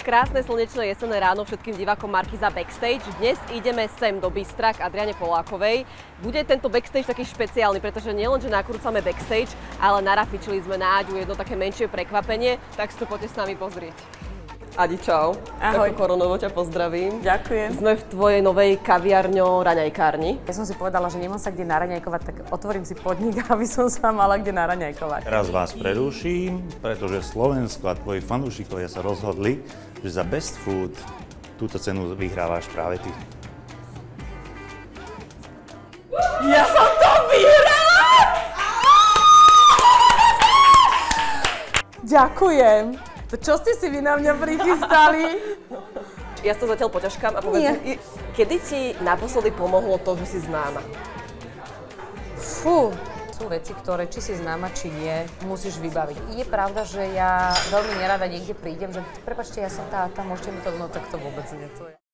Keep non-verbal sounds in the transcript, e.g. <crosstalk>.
Krásne slnečné jesenné ráno všetkým divákom Markiza Backstage. Dnes ideme sem do Bystra k Adriane Polákovej. Bude tento backstage taký špeciálny, pretože nielen, že nakrúcame backstage, ale narafičili sme na Aďu jedno také menšie prekvapenie, tak si to poďte s nami pozrieť. Adi, čau. Ahoj. Ako koronovo ťa pozdravím. Ďakujem. Sme v tvojej novej kaviarňo Raňajkárni. Ja som si povedala, že nemám sa kde naraňajkovať, tak otvorím si podnik, <laughs> aby som sa mala kde naraňajkovať. Teraz vás preruším, pretože Slovensko a tvoji fanúšikovia sa rozhodli, že za Best Food túto cenu vyhrávaš práve ty. Ja som to vyhrala! Ďakujem. To čo ste si vy na mňa prichystali? Ja to zatiaľ poťažkám a povedz mi, kedy ti naposledy pomohlo to, že si známa? Fú. Sú veci, ktoré či si známa, či nie, musíš vybaviť. Je pravda, že ja veľmi nerada niekde prídem, že prepačte, ja som tá, tá, môžete mi to, no tak to vôbec nie. To je.